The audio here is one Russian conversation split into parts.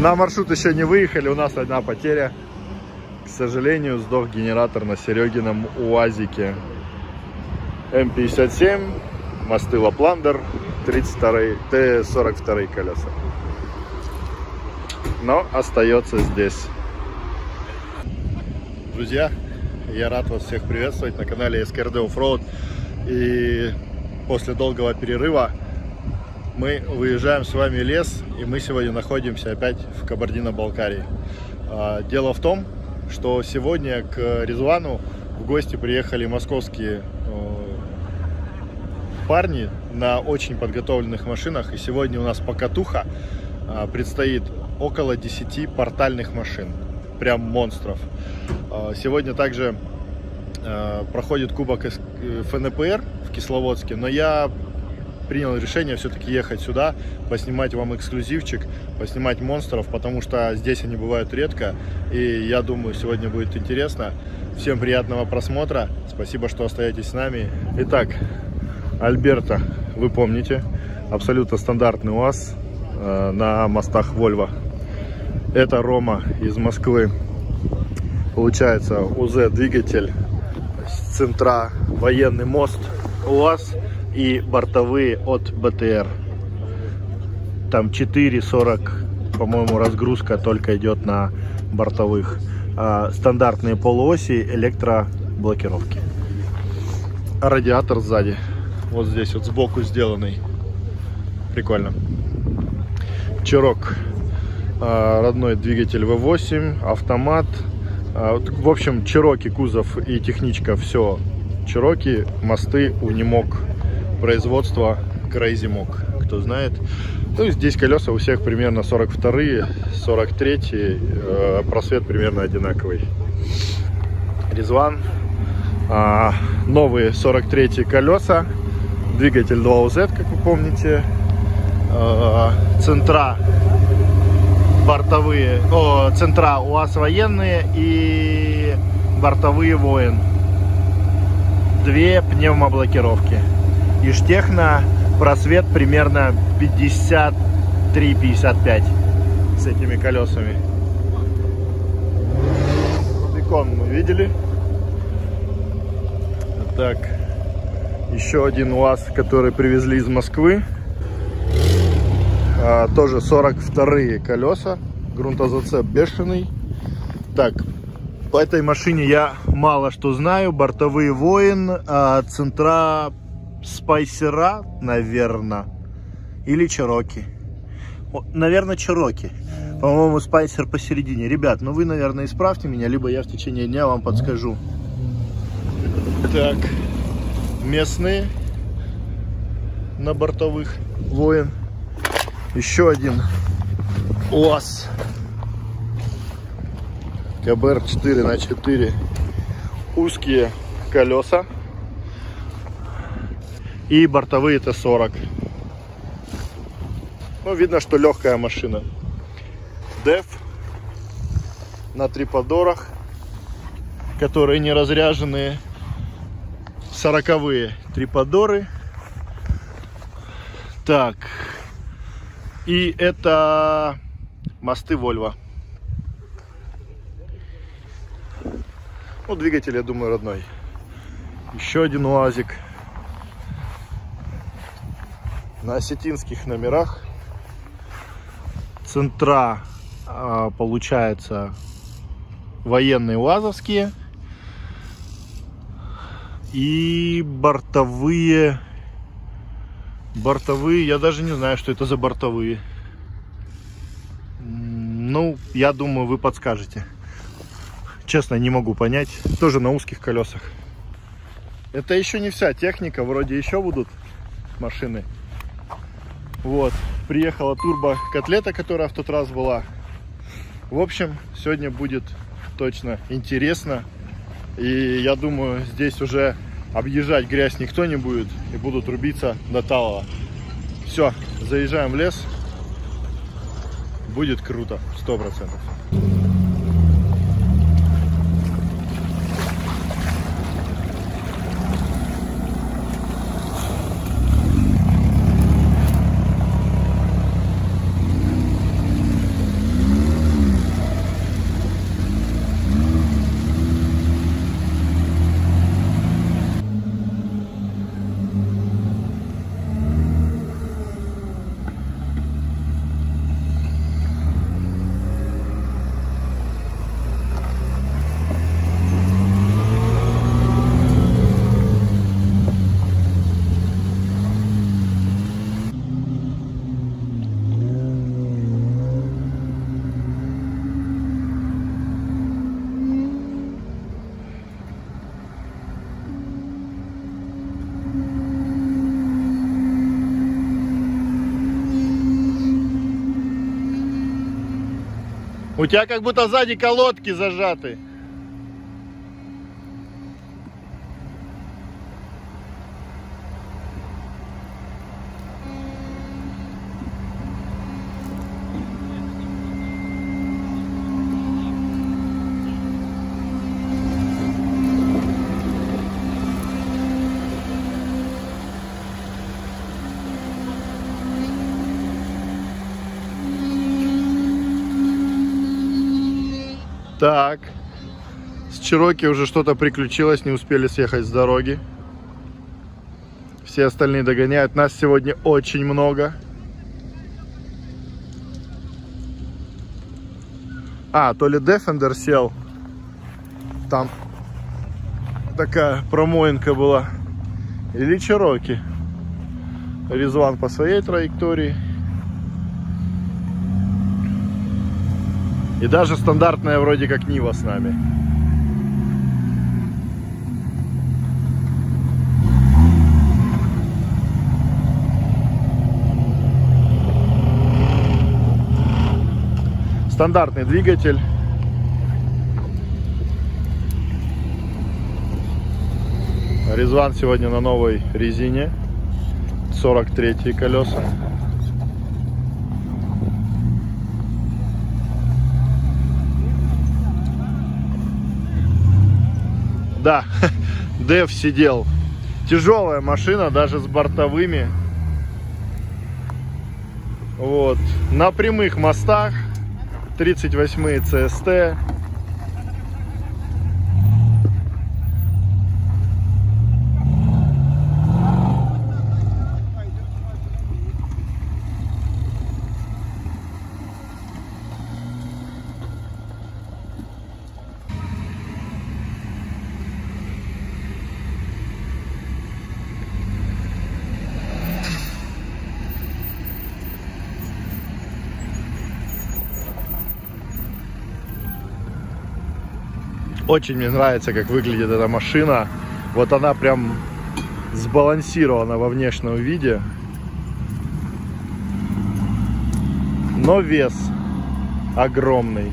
На маршрут еще не выехали, у нас одна потеря. К сожалению, сдох генератор на Серегином УАЗике. М57, мосты Лапландер, 32 Т-42 колеса. Но остается здесь. Друзья, я рад вас всех приветствовать на канале СКРД Offroad. И после долгого перерыва мы выезжаем с вами лес, и мы сегодня находимся опять в Кабардино-Балкарии. А, дело в том, что сегодня к Резвану в гости приехали московские парни на очень подготовленных машинах, и сегодня у нас покатуха а, предстоит около 10 портальных машин, прям монстров. А, сегодня также проходит кубок ФНПР в Кисловодске, но я принял решение все-таки ехать сюда, поснимать вам эксклюзивчик, поснимать монстров, потому что здесь они бывают редко. И я думаю, сегодня будет интересно. Всем приятного просмотра. Спасибо, что остаетесь с нами. Итак, Альберта, вы помните, абсолютно стандартный УАЗ э, на мостах Volvo. Это Рома из Москвы. Получается УЗ-двигатель, центра, военный мост УАЗ и бортовые от БТР. Там 4,40, по-моему, разгрузка только идет на бортовых. А, стандартные полуоси, электроблокировки. Радиатор сзади. Вот здесь вот сбоку сделанный. Прикольно. Чирок. А, родной двигатель V8, автомат. А, в общем, Чироки, кузов и техничка, все Чироки, мосты, унимок производства Crazy Mock, кто знает. Ну, здесь колеса у всех примерно 42 43 э, просвет примерно одинаковый. Резван, э, новые 43 колеса, двигатель 2UZ, как вы помните, э, центра бортовые, о, центра УАЗ военные и бортовые воин. Две пневмоблокировки. Иштехна просвет примерно 53-55 с этими колесами. Бекон мы видели. Так, еще один УАЗ, который привезли из Москвы. А, тоже 42-е колеса. Грунтозацеп бешеный. Так, по этой машине я мало что знаю. Бортовые воин, а центра спайсера, наверное, или чероки. Наверное, чероки. По-моему, спайсер посередине. Ребят, ну вы, наверное, исправьте меня, либо я в течение дня вам подскажу. Так, местные на бортовых воин. Еще один УАЗ. КБР 4 на 4. Узкие колеса и бортовые Т-40. Ну, видно, что легкая машина. Деф на триподорах, которые не разряженные. Сороковые триподоры. Так. И это мосты Volvo. Ну, двигатель, я думаю, родной. Еще один УАЗик на осетинских номерах. Центра а, получается военные УАЗовские. И бортовые... Бортовые, я даже не знаю, что это за бортовые. Ну, я думаю, вы подскажете. Честно, не могу понять. Тоже на узких колесах. Это еще не вся техника. Вроде еще будут машины. Вот, приехала турбо-котлета, которая в тот раз была. В общем, сегодня будет точно интересно. И я думаю, здесь уже объезжать грязь никто не будет. И будут рубиться до талого. Все, заезжаем в лес. Будет круто, сто процентов. У тебя как будто сзади колодки зажаты. Так. С Чироки уже что-то приключилось, не успели съехать с дороги. Все остальные догоняют. Нас сегодня очень много. А, то ли Defender сел. Там такая промоинка была. Или Чироки. Резван по своей траектории. И даже стандартная вроде как Нива с нами. Стандартный двигатель. Резван сегодня на новой резине. 43 колеса. Да, Дев сидел. Тяжелая машина, даже с бортовыми. Вот. На прямых мостах. 38 CST. Очень мне нравится, как выглядит эта машина. Вот она прям сбалансирована во внешнем виде. Но вес огромный.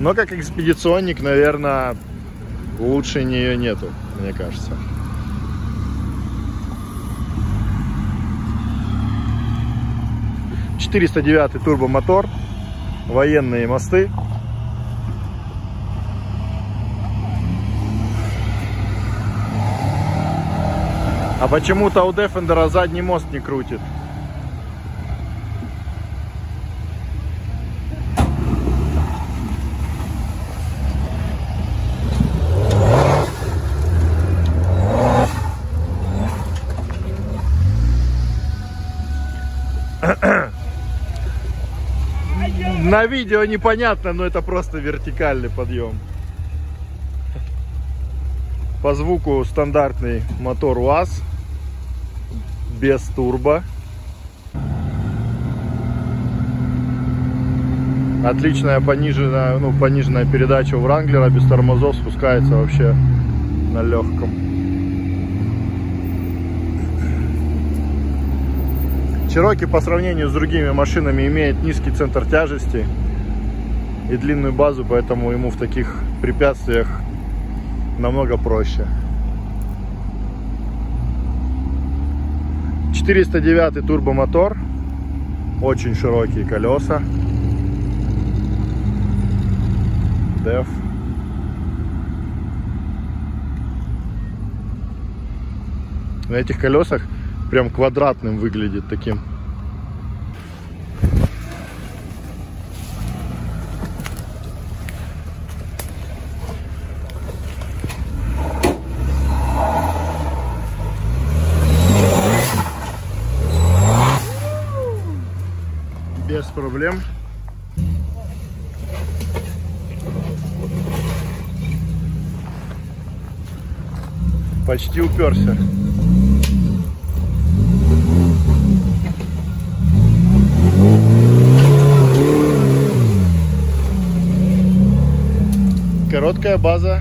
Но как экспедиционник, наверное, лучше нее нету, мне кажется. Четыреста девятый турбомотор, военные мосты. А почему-то у Defender задний мост не крутит. На видео непонятно, но это просто вертикальный подъем. По звуку стандартный мотор УАЗ без турбо. Отличная пониженная, ну, пониженная передача у Вранглера, без тормозов спускается вообще на легком. Чироки по сравнению с другими машинами имеет низкий центр тяжести и длинную базу, поэтому ему в таких препятствиях намного проще. 409 турбомотор, очень широкие колеса. DEF. На этих колесах прям квадратным выглядит таким. без проблем. Почти уперся. Короткая база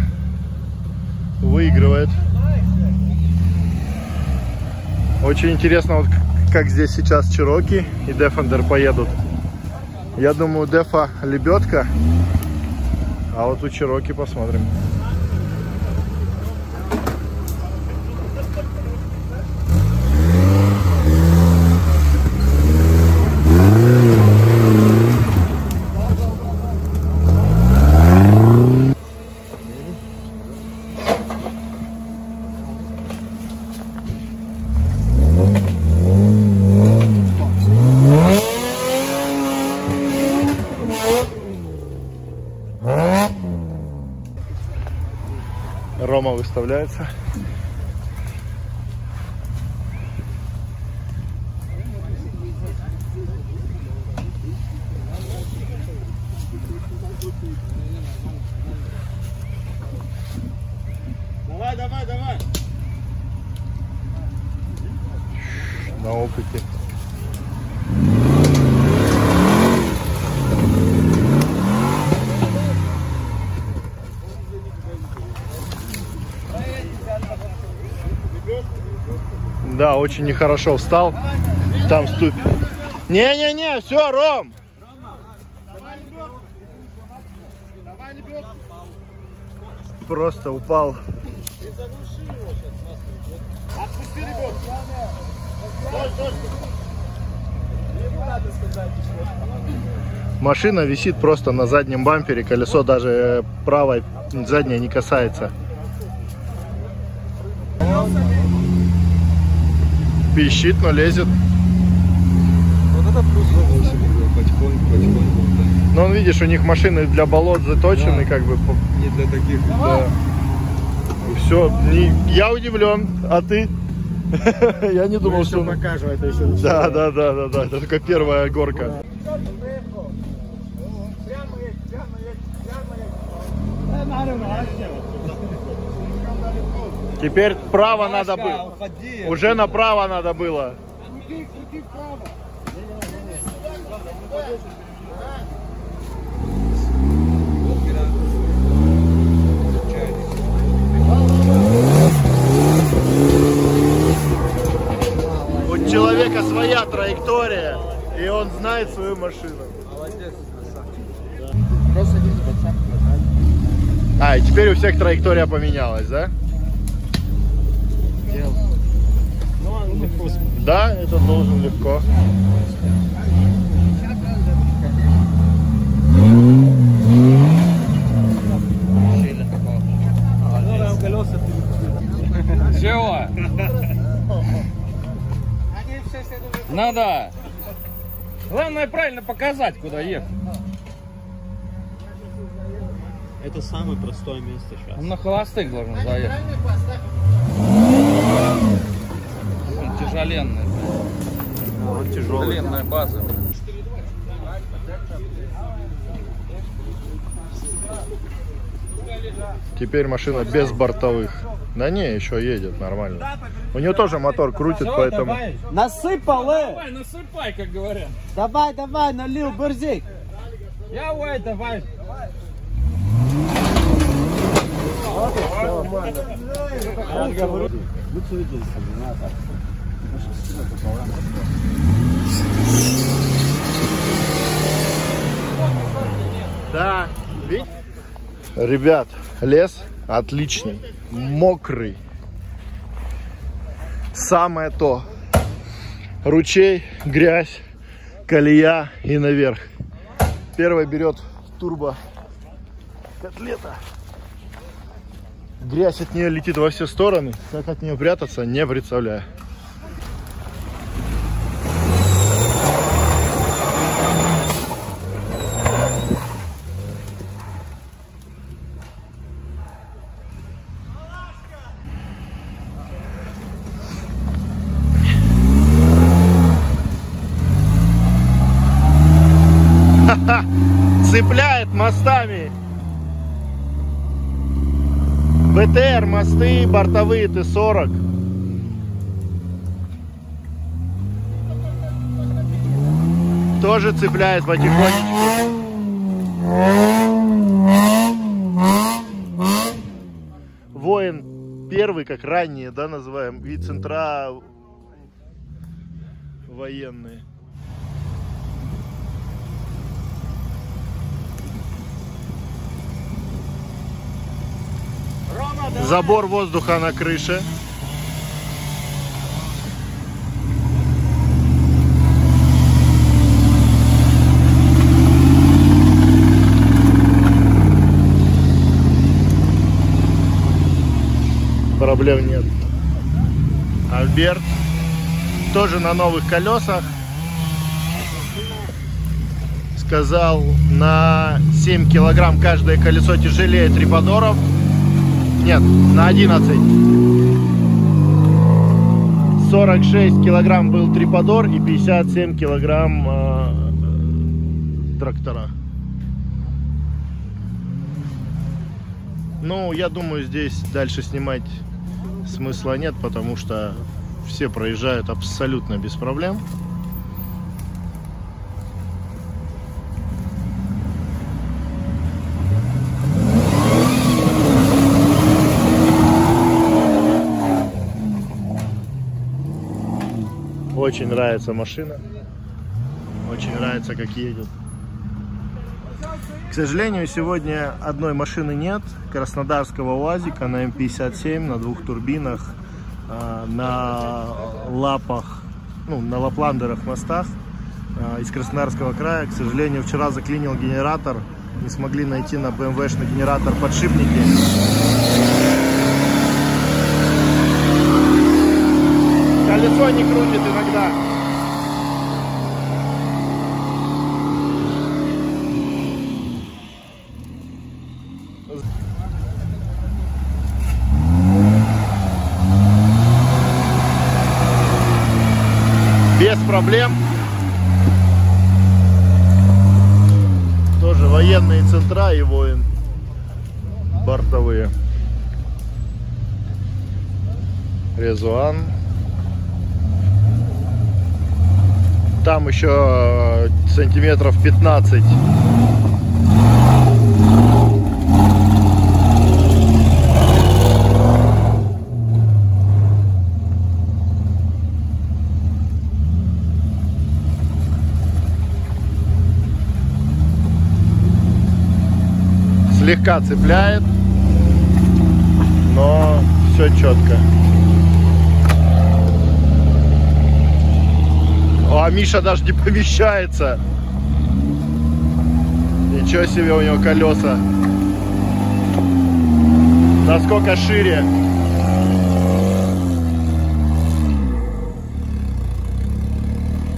выигрывает. Очень интересно, вот как здесь сейчас Чироки и Defender поедут Я думаю, Дефа лебедка. А вот у Чироки посмотрим. Рома выставляется. Давай, давай, давай. На опыте. Да, очень нехорошо встал. Там ступь. Не-не-не, все, Ром. Просто упал. Машина висит просто на заднем бампере, колесо даже правой заднее не касается. Пищит, но лезет. Вот это плюс V8, потихоньку, потихоньку. да. Но он, видишь, у них машины для болот заточены, Да. как бы. Не для таких. Да. Все, я удивлен, а ты? Я не думал, что... покажу, это еще Да, да, да, да, да, это только первая горка. Прямо едь, прямо едь, прямо едь. Теперь право надо было. Уходи. Уже направо надо было. Крути, крути вправо. У человека своя траектория, и он знает свою машину. Молодец, один подсадку. А, и теперь у всех траектория поменялась, да? Ну, он легко Да, это должен легко. Чего? Надо. Главное правильно показать, куда ехать. Это самое простое место сейчас. Он на холостых должен заехать. Он тяжеленный. Он тяжелый. Тяжеленная база. Теперь машина без бортовых. Да не, еще едет нормально. У нее тоже мотор крутит, поэтому... Насыпал, э! Давай, насыпай, как говорят. Давай, давай, налил, борзик. Я ой, давай. Да. Ребят, лес отличный, мокрый. Самое то. Ручей, грязь, колея и наверх. Первый берет турбо котлета. Грязь от нее летит во все стороны. Как от нее прятаться, не представляю. Цепляет мостами. БТР, мосты, бортовые Т-40. Тоже цепляет потихонечку. Воин первый, как ранее, да, называем, и центра военные. Забор воздуха на крыше. Проблем нет. Альберт тоже на новых колесах. Сказал, на 7 килограмм каждое колесо тяжелее триподоров. Нет, на 11. 46 килограмм был триподор и 57 килограмм э, трактора. Ну, я думаю, здесь дальше снимать смысла нет, потому что все проезжают абсолютно без проблем. Очень нравится машина. Очень нравится, как едет. К сожалению, сегодня одной машины нет. Краснодарского УАЗика на М57 на двух турбинах, э, на лапах, ну, на лапландерах мостах э, из Краснодарского края. К сожалению, вчера заклинил генератор. Не смогли найти на BMW-шный генератор подшипники. Колесо не крутит иногда. Без проблем. Тоже военные центра и воин. Бортовые. Резуан. Там еще э, сантиметров 15. Слегка цепляет, но все четко. А Миша даже не помещается. Ничего себе у него колеса. Насколько шире.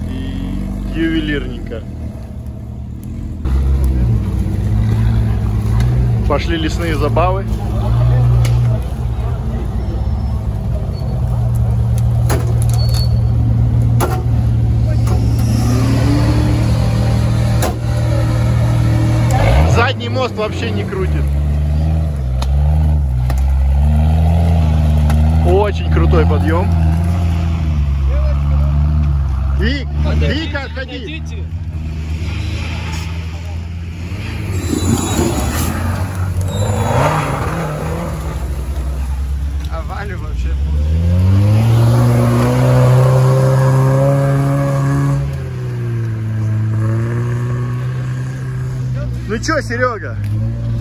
И ювелирненько. Пошли лесные забавы. Мост вообще не крутит. Очень крутой подъем. Ви, Вика, отходи. А Валю вообще Ну чё, Серега?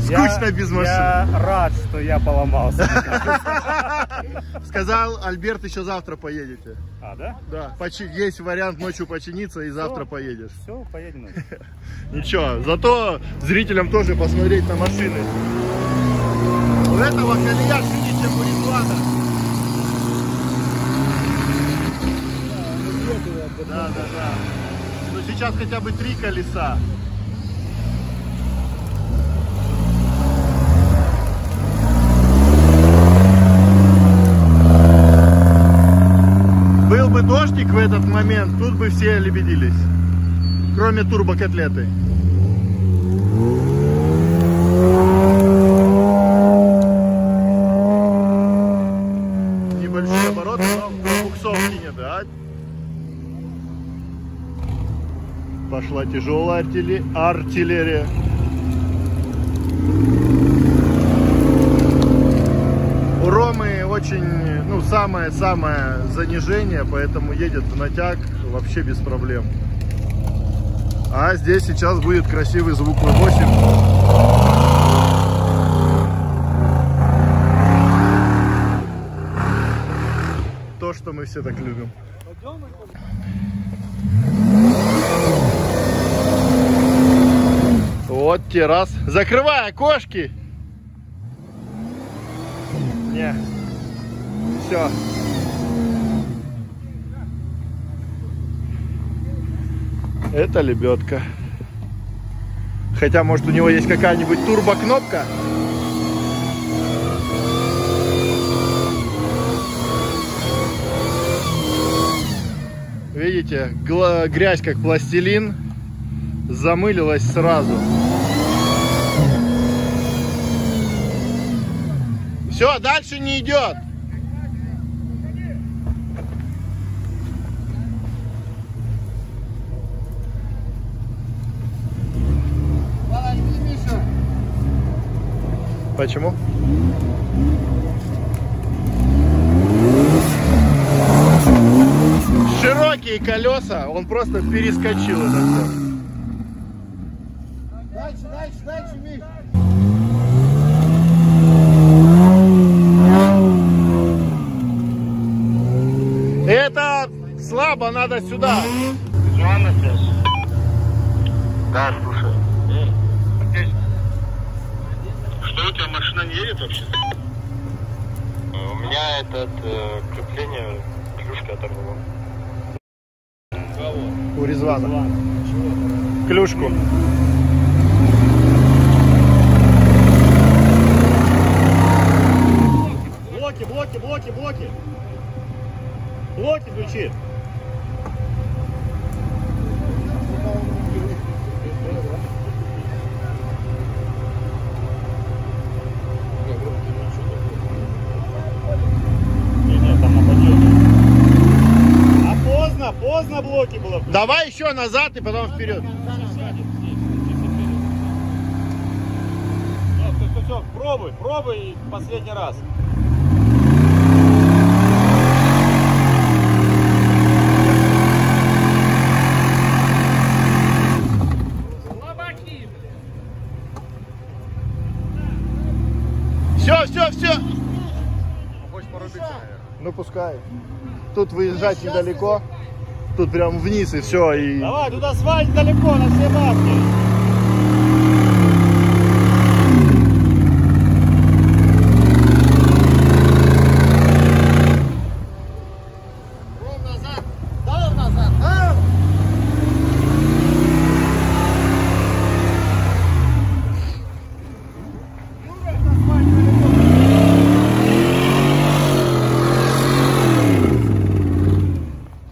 Скучно без машины. Я рад, что я поломался. Сказал Альберт, еще завтра поедете. А, да? Да, почи- есть вариант ночью починиться и завтра поедешь. Все, поедем. Ничего, зато зрителям тоже посмотреть на машины. У этого колея шире, чем у Резвана. Да, да, да. Но сейчас хотя бы три колеса. Бы дождик в этот момент, тут бы все лебедились. Кроме турбокотлеты. Небольшие обороты, но на буксов кинет, да? Пошла тяжелая артилле- артиллерия. У Ромы очень, ну, самое-самое занижение, поэтому едет в натяг вообще без проблем. А здесь сейчас будет красивый звук V8. то, что мы все так любим. Вот террас. Закрывай окошки. Не. Все. Это лебедка. Хотя, может, у него есть какая-нибудь турбокнопка. Видите, грязь как пластилин замылилась сразу. Все, дальше не идет. Почему? Широкие колеса, он просто перескочил это все. Дальше, дальше, дальше, Миш. Это слабо, надо сюда. Да, слушай. Что у тебя машина не едет вообще? У меня этот э, крепление клюшка оторвало. У Резвана. Клюшку. Блоки, блоки, блоки, блоки. Блоки включи. Не, не, там на подъеме. А поздно, поздно блоки было. включить. Давай еще назад и потом вперед. Нет, все, все, все, пробуй, пробуй и последний раз. Слабаки, Все, все, все. Ну пускай. Тут выезжать недалеко. Тут прям вниз и все. И... Давай, тут асфальт далеко, на все бабки.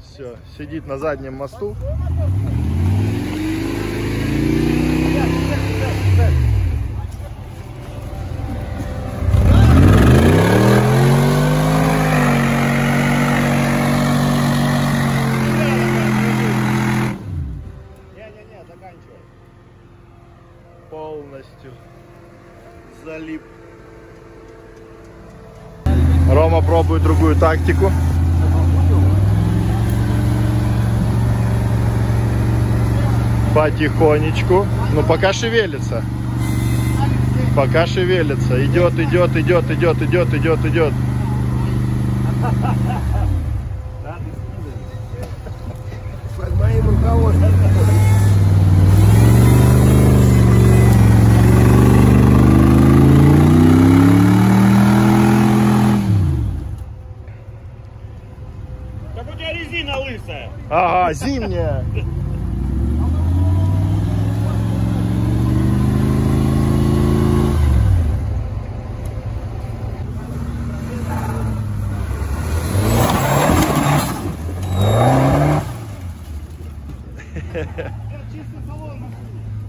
Все, сидит на заднем мосту. Полностью залип. Рома пробует другую тактику. Потихонечку. Ну пока шевелится. Пока шевелится. Идет, идет, идет, идет, идет, идет, идет. Под моим руководством. Так у тебя резина лысая. Ага, зимняя.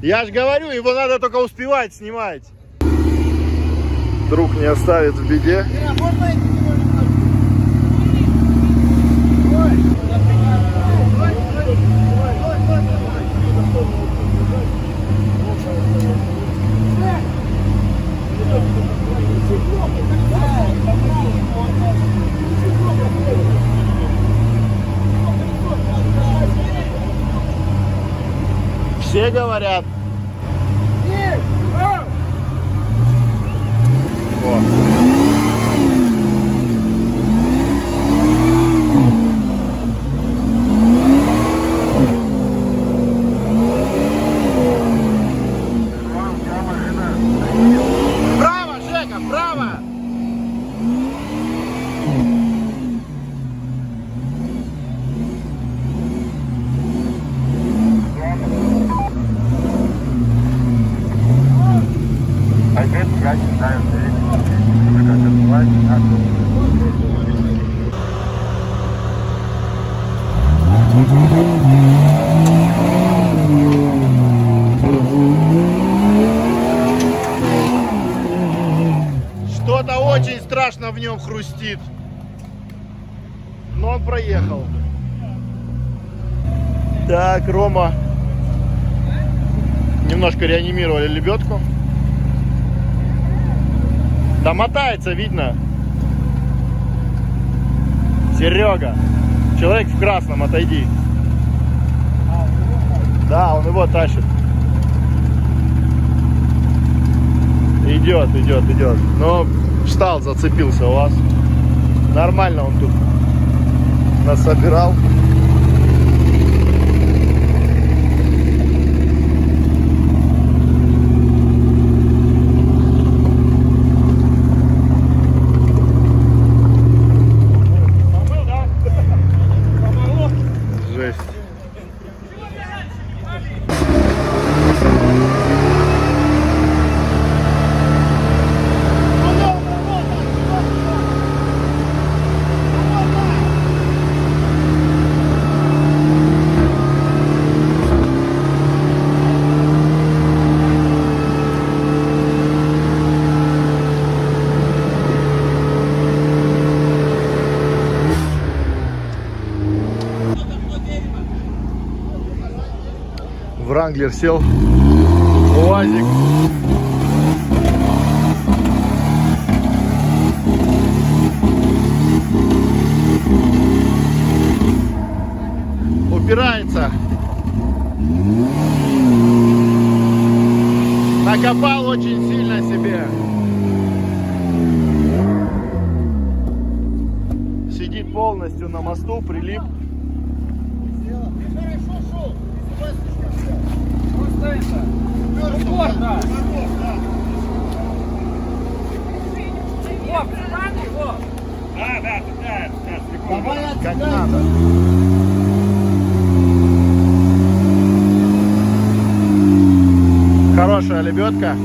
Я же говорю, его надо только успевать снимать. Друг не оставит в беде. Все говорят. О. пока считаем Уже как открывать, Что-то очень страшно в нем хрустит. Но он проехал. Так, Рома. Немножко реанимировали лебедку. Да мотается, видно. Серега. Человек в красном, отойди. Да, он его тащит. Идет, идет, идет. Но встал, зацепился у вас. Нормально он тут нас собирал. Вранглер сел. УАЗик. Упирается. Накопал очень сильно себе. Сидит полностью на мосту, прилип. Просто это. Упорно. Оп, встань, оп. Да, да, да, да, секунду. Давай Как надо. Хорошая лебедка.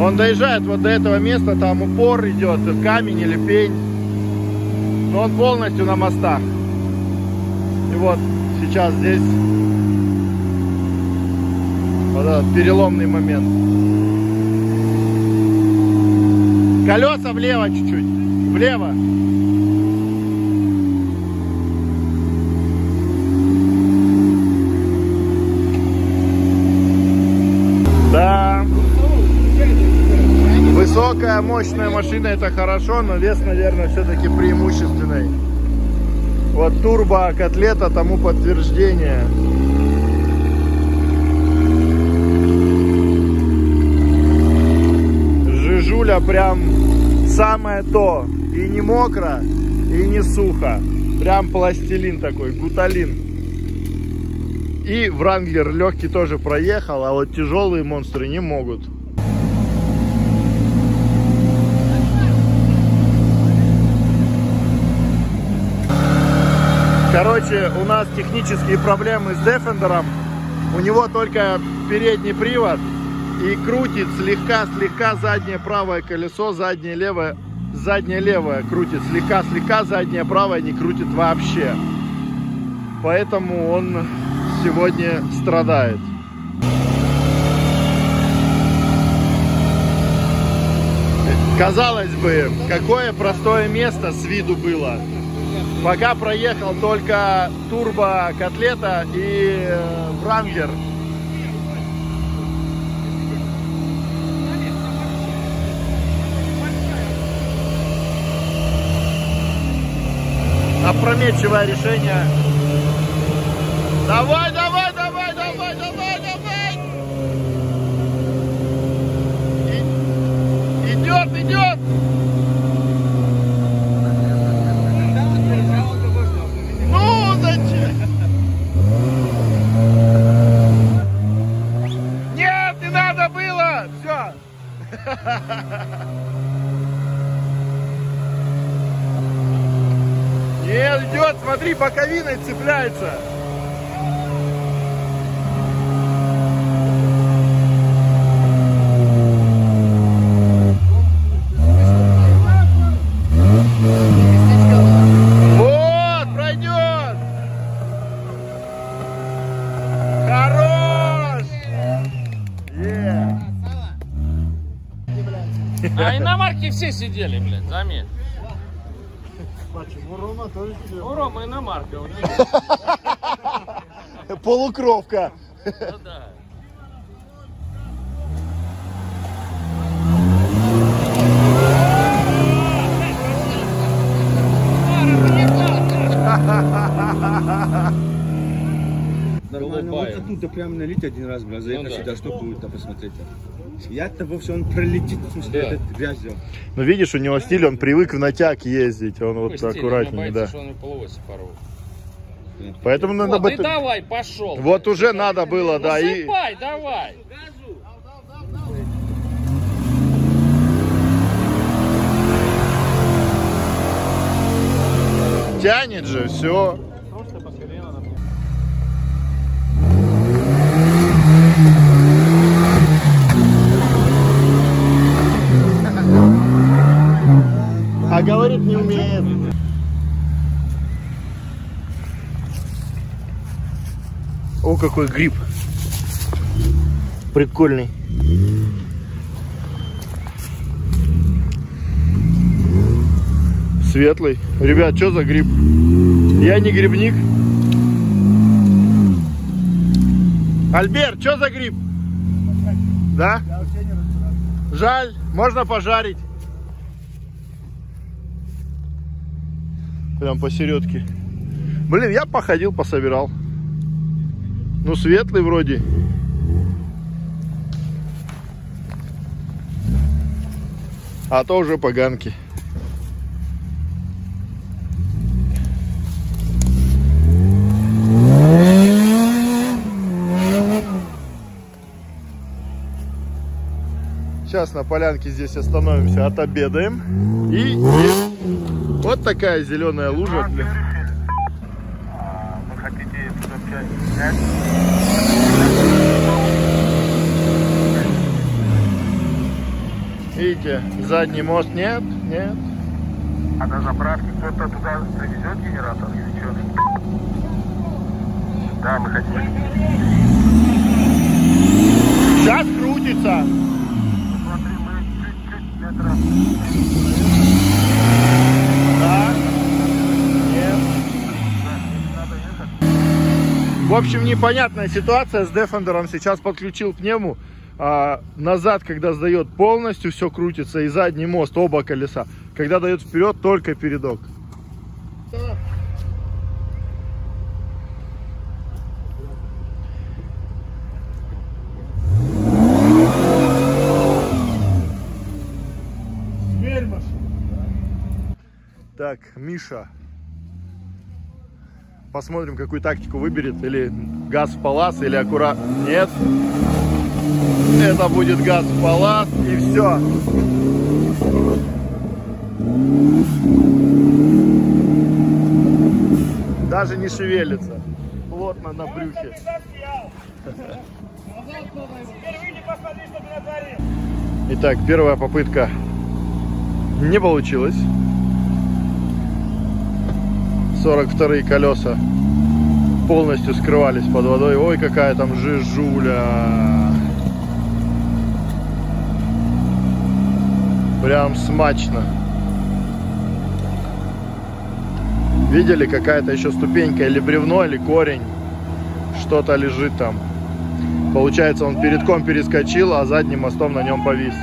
Он доезжает вот до этого места, там упор идет, камень или пень. Но он полностью на мостах. И вот сейчас здесь вот этот переломный момент. Колеса влево чуть-чуть. Влево. Да. Высокая, мощная машина это хорошо, но вес, наверное, все-таки преимущественный. Вот турбо котлета тому подтверждение. Жижуля прям самое то. И не мокро, и не сухо. Прям пластилин такой, гуталин. И Вранглер легкий тоже проехал, а вот тяжелые монстры не могут. Короче, у нас технические проблемы с Defender'ом. У него только передний привод и крутит слегка-слегка заднее правое колесо, заднее левое, заднее левое крутит слегка-слегка, заднее правое не крутит вообще. Поэтому он сегодня страдает. Казалось бы, какое простое место с виду было. Пока проехал только турбо котлета и э, Вранглер. Опрометчивое решение. Давай, давай, давай, давай, давай, давай! И- Идет, идет! Ну, зачем? Нет, не надо было! Все! смотри, боковиной цепляется. А и на марке все сидели, блядь, заметь. Рома тоже сидел? У Ромы иномарка. Полукровка. Ну да. Нормально, вот оттуда прям налить один раз, бля, заехать Ну да. сюда, что будет, там посмотреть. Я-то вовсе он пролетит, в смысле, Да. этот грязью. Ну видишь, у него стиль, он привык в натяг ездить, он вот Какой стиль? аккуратнее, Он да. боится, он и порвет. Поэтому надо Вот, бы... и давай, пошел. Вот уже надо было, да, и... Насыпай, давай. Тянет же, все. А говорит не умеет. О, какой гриб. Прикольный. Светлый. Ребят, что за гриб? Я не грибник. Альберт, что за гриб? Да? Жаль, можно пожарить. Прям посередке. Блин, я походил, пособирал. Ну, светлый вроде. А то уже поганки. Сейчас на полянке здесь остановимся, отобедаем. И, вот такая зеленая лужа. Вы хотите? Видите, задний мост нет, нет. А на заправке кто-то туда привезет генератор или что? Да, мы хотим. Сейчас крутится. Смотри, мы чуть-чуть метров. Да. Нет. В общем, непонятная ситуация с Дефендером. Сейчас подключил пневму. А назад, когда сдает полностью, все крутится. И задний мост, оба колеса. Когда дает вперед, только передок. Так, Миша. Посмотрим, какую тактику выберет. Или газ в палас, или аккурат. Нет. Это будет газ в палас, и все. Даже не шевелится. Плотно на брюхе. Итак, первая попытка не получилось. 42 колеса полностью скрывались под водой. Ой, какая там жижуля. Прям смачно. Видели, какая-то еще ступенька или бревно, или корень. Что-то лежит там. Получается, он передком перескочил, а задним мостом на нем повис.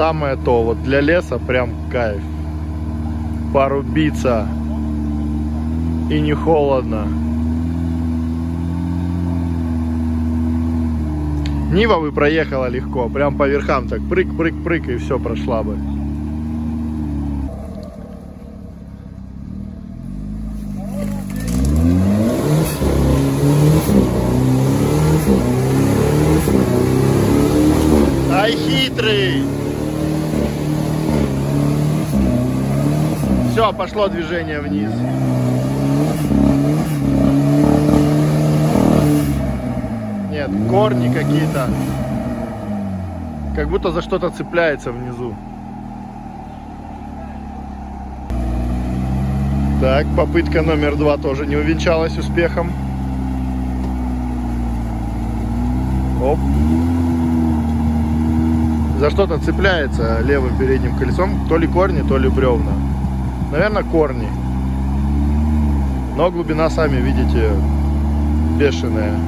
Самое то, вот для леса прям кайф. Порубиться. И не холодно. Нива бы проехала легко, прям по верхам так прыг-прыг-прыг и все прошла бы. Пошло движение вниз. Нет, корни какие-то. Как будто за что-то цепляется внизу. Так, попытка номер два тоже не увенчалась успехом. Оп. За что-то цепляется левым передним колесом. То ли корни, то ли бревна. Наверное, корни. Но глубина, сами видите, бешеная.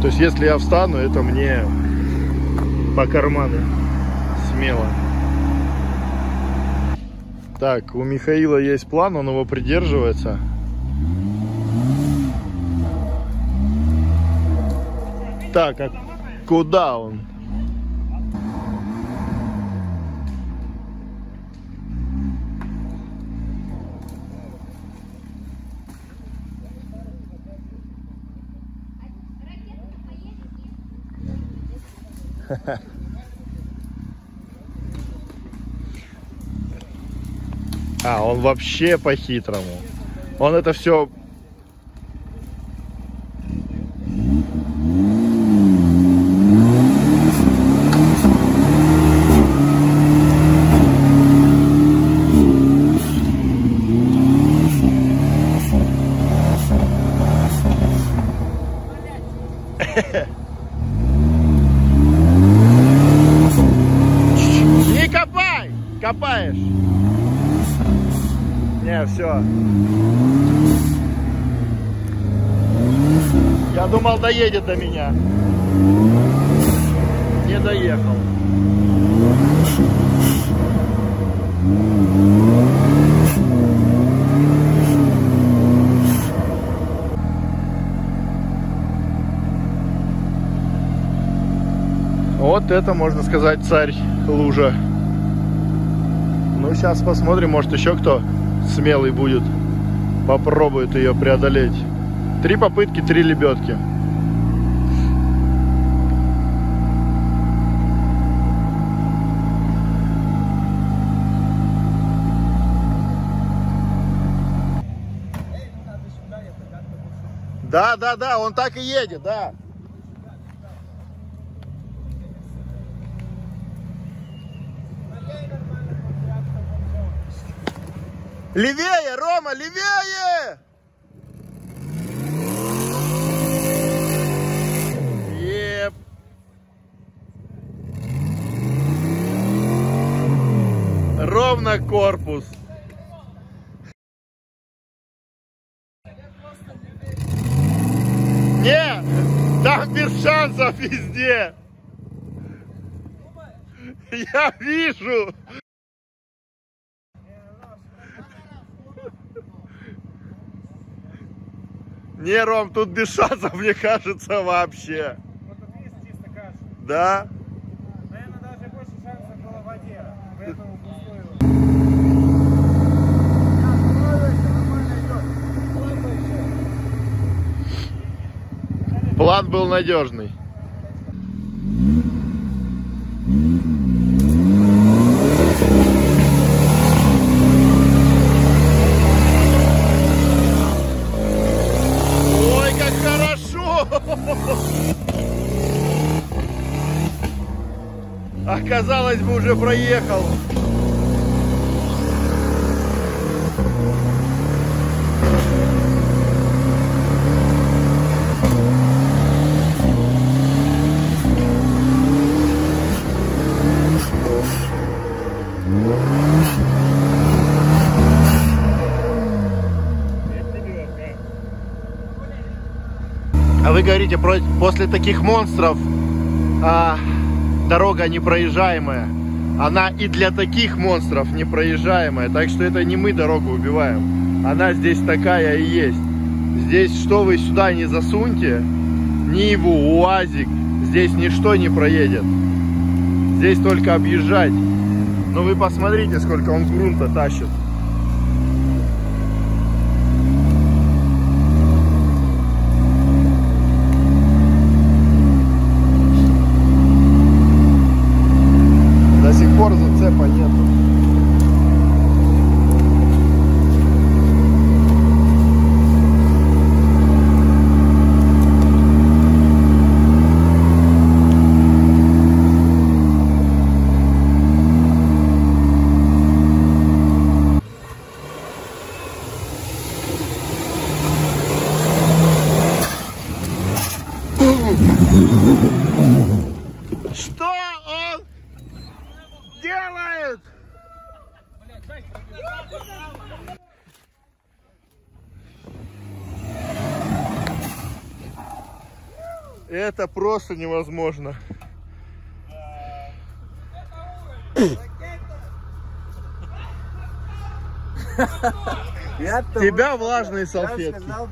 То есть, если я встану, это мне по карману. Смело. Так, у Михаила есть план, он его придерживается. Так, а куда он? А, он вообще по-хитрому. Он это все... Не копай! Копаешь! Не, все. Я думал, доедет до меня. Не доехал. Вот это, можно сказать, царь лужа. Ну, сейчас посмотрим, может еще кто смелый будет, попробует ее преодолеть. Три попытки, три лебедки. Да, да, да, он так и едет, да. Левее, Рома, левее! Ровно корпус. Не, там без шансов везде. Я вижу. Не, Ром, тут без шансов, мне кажется, вообще. Вот тут есть чисто каша. Да? Наверное, даже больше шансов было в воде. Поэтому пустую. План был надежный. Ой, как хорошо! А казалось бы, уже проехал. Вы говорите, после таких монстров а, дорога непроезжаемая. Она и для таких монстров непроезжаемая. Так что это не мы дорогу убиваем. Она здесь такая и есть. Здесь что вы сюда не засуньте, Ниву, УАЗик, здесь ничто не проедет. Здесь только объезжать. Но вы посмотрите, сколько он грунта тащит. До сих пор зацепа нету. Что он делает? Это просто невозможно. Тебя влажные салфетки. Там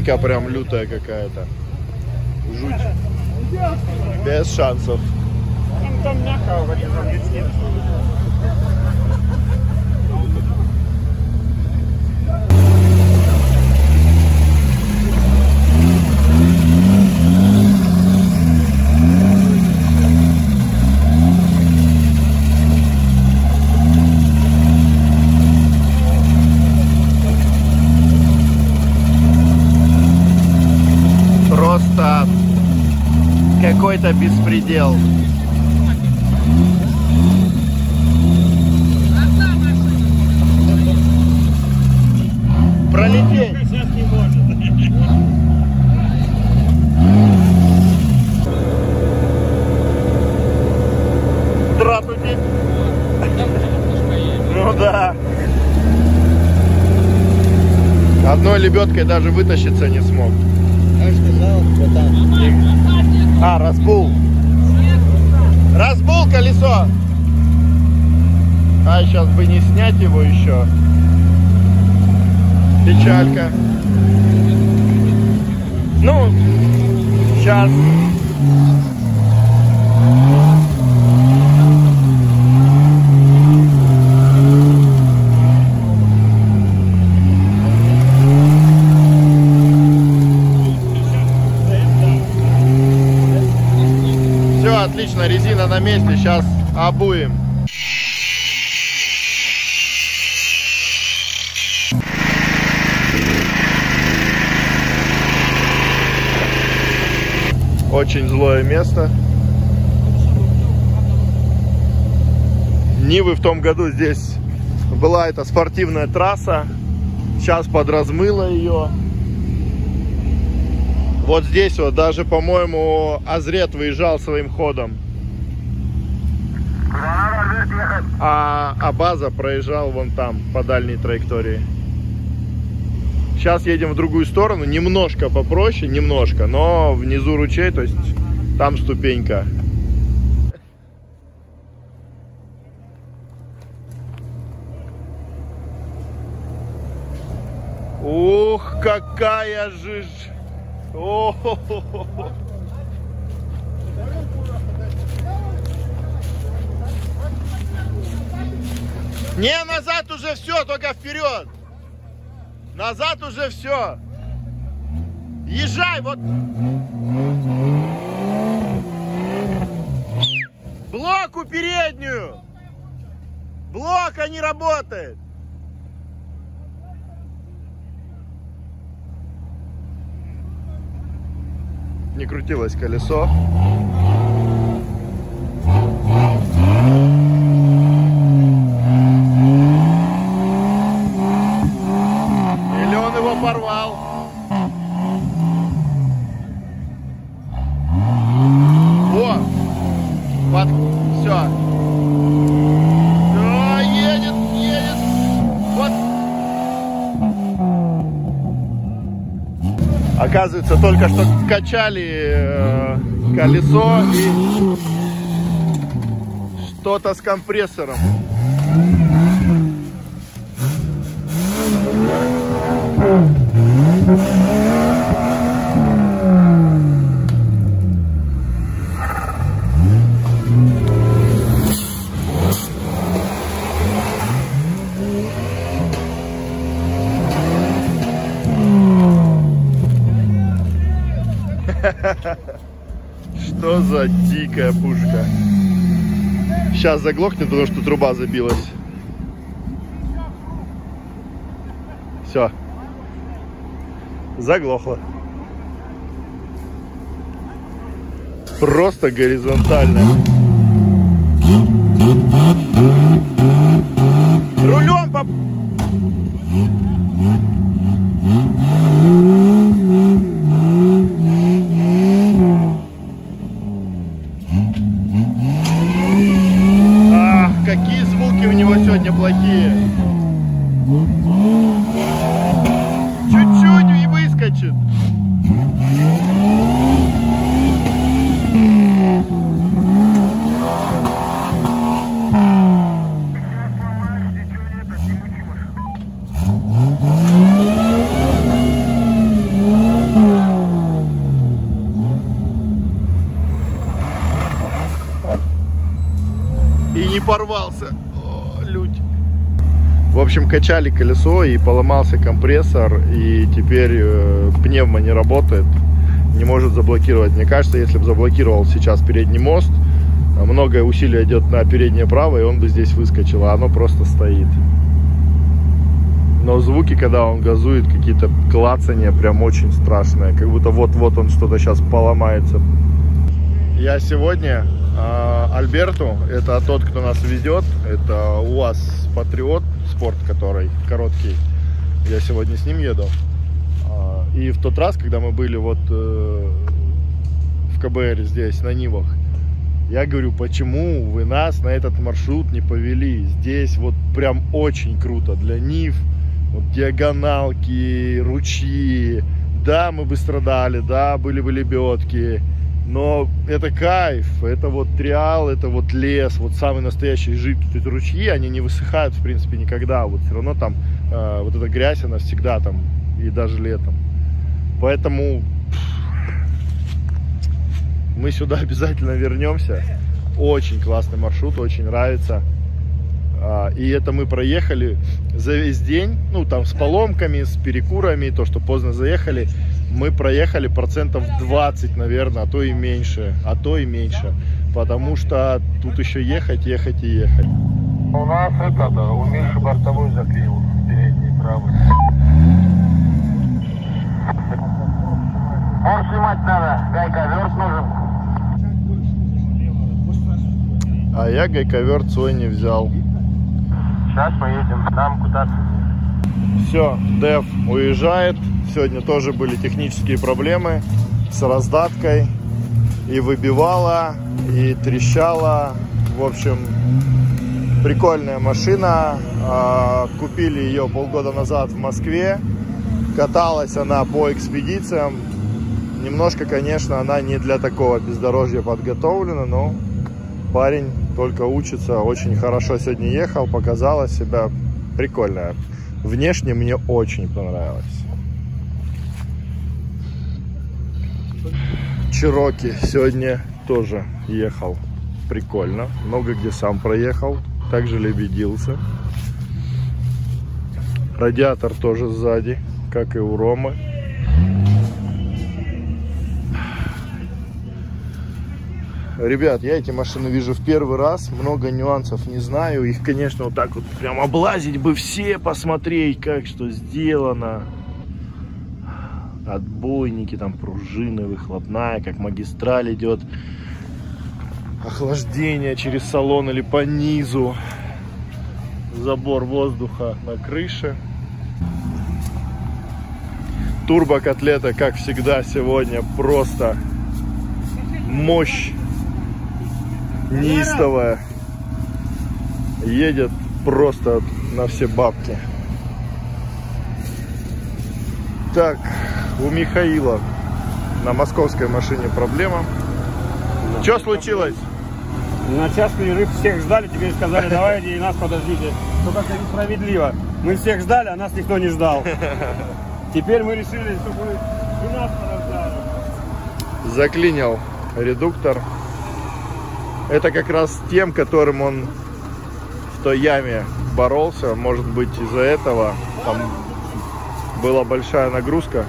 ступенька прям лютая какая-то. Жуть. Без шансов. Там, там мягко вроде там летит. Просто какой-то беспредел. Пролететь. Здравствуйте. Ну да. Одной лебедкой даже вытащиться не смог. Я же сказал, братан. А, разбул. Разбул колесо. А, сейчас бы не снять его еще. Печалька. Ну, сейчас. Отлично, резина на месте, сейчас обуем. Очень злое место. Нивы в том году здесь была эта спортивная трасса. Сейчас подразмыло ее. Вот здесь вот даже, по-моему, Азрет выезжал своим ходом. А, а база проезжал вон там, по дальней траектории. Сейчас едем в другую сторону, немножко попроще, немножко, но внизу ручей, то есть там ступенька. Ух, какая Не, назад уже все, только вперед. Назад уже все. Езжай, вот. Блоку переднюю. Блока не работает. Не крутилось колесо. Или он его порвал. О! Под... Все. Да, едет, едет. Вот. Оказывается, только что качали э, колесо и что-то с компрессором. За дикая пушка? Сейчас заглохнет, потому что труба забилась. Все. Заглохло. Просто горизонтально. Рулем по... Ах, какие звуки у него сегодня плохие. Чуть-чуть и выскочит. И не порвался. О, люди. В общем, качали колесо и поломался компрессор, и теперь э, пневма не работает, не может заблокировать. Мне кажется, если бы заблокировал сейчас передний мост, э, многое усилие идет на переднее право, и он бы здесь выскочил, а оно просто стоит. Но звуки, когда он газует, какие-то клацания прям очень страшные, как будто вот-вот он что-то сейчас поломается. Я сегодня э, Альберту, это тот, кто нас ведет, это УАЗ Патриот, спорт, который короткий. Я сегодня с ним еду. А, И в тот раз, когда мы были вот э, в КБР здесь, на Нивах, я говорю, почему вы нас на этот маршрут не повели? Здесь вот прям очень круто для Нив. Вот диагоналки, ручьи. Да, мы бы страдали, да, были бы лебедки. Но это кайф, это вот триал, это вот лес, вот самый настоящий жидкий. То ручьи, они не высыхают, в принципе, никогда. Вот все равно там э, вот эта грязь, она всегда там, и даже летом. Поэтому мы сюда обязательно вернемся. Очень классный маршрут, очень нравится. А, И это мы проехали за весь день, ну там с поломками, с перекурами, то, что поздно заехали, мы проехали процентов 20, наверное, а то и меньше, а то и меньше, потому что тут еще ехать, ехать и ехать. У нас это, да, у Миши бортовой заклеил, передний правый. Он снимать надо, гайка, верт нужен. А я гайковерт свой не взял. Сейчас поедем, там куда-то. Все, Дев уезжает. Сегодня тоже были технические проблемы с раздаткой. И выбивала, и трещала. В общем, прикольная машина. А, Купили ее полгода назад в Москве. Каталась она по экспедициям. Немножко, конечно, она не для такого бездорожья подготовлена, но парень только учится. Очень хорошо сегодня ехал, показала себя. Прикольная. Внешне мне очень понравилось. Чироки сегодня тоже ехал. Прикольно. Много где сам проехал. Также лебедился. Радиатор тоже сзади, как и у Ромы. Ребят, я эти машины вижу в первый раз, много нюансов не знаю. Их, конечно, вот так вот прям облазить бы все, посмотреть, как что сделано. Отбойники, там пружины, выхлопная, как магистраль идет. Охлаждение через салон или по низу. Забор воздуха на крыше. Турбокотлета, как всегда, сегодня просто мощь неистовая. Едет просто на все бабки. Так, у Михаила на московской машине проблема. Что случилось? На час перерыв всех ждали, теперь сказали, давайте и нас подождите. Что как-то несправедливо. Мы всех ждали, а нас никто не ждал. Теперь мы решили, чтобы и нас подождали. Заклинил редуктор. Это как раз тем, которым он в той яме боролся. Может быть, из-за этого там была большая нагрузка.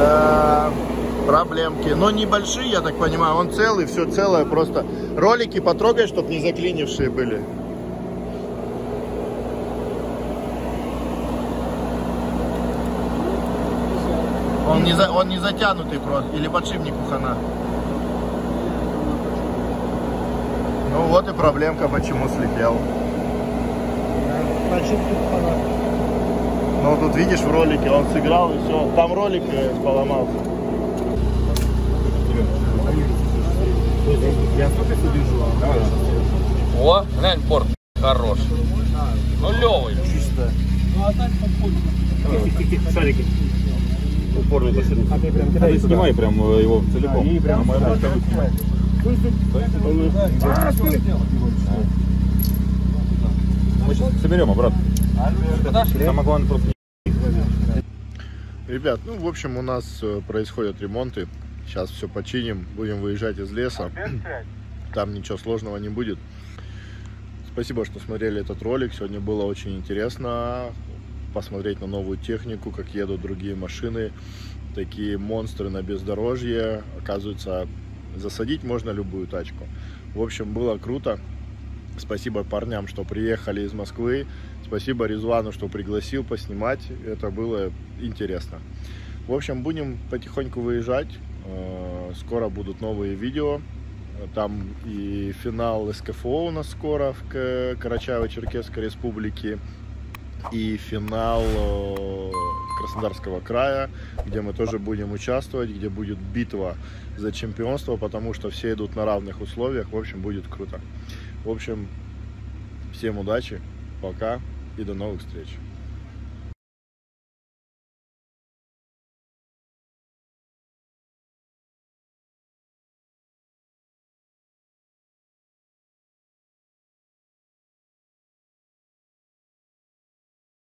Э, проблемки. Но небольшие, я так понимаю. Он целый, все целое. Просто ролики потрогай, чтобы не заклинившие были. Не, за, он не затянутый просто. Или подшипник у хана. Ну вот и проблемка, почему слетел. Ну тут видишь в ролике, он сыграл и все. Там ролик э, поломался. О, глянь, борт хорош. Ну, левый. Шарики. Упорный посередине. А ты прям кидаешь Снимай прям его целиком. И прям мою сюда. Мы сейчас соберем обратно. Самое главное просто Ребят, ну, в общем, у нас э, происходят ремонты. Сейчас все починим, будем выезжать из леса. Там ничего сложного не будет. Спасибо, что смотрели этот ролик. Сегодня было очень интересно посмотреть на новую технику, как едут другие машины. Такие монстры на бездорожье. Оказывается, засадить можно любую тачку. В общем, было круто. Спасибо парням, что приехали из Москвы. Спасибо Резвану, что пригласил поснимать. Это было интересно. В общем, будем потихоньку выезжать. Э, Скоро будут новые видео. Там и финал СКФО у нас скоро в Карачаево-Черкесской республике. И финал э, Краснодарского края, где мы тоже будем участвовать, где будет битва за чемпионство, потому что все идут на равных условиях. В общем, будет круто. В общем, всем удачи, пока и до новых встреч.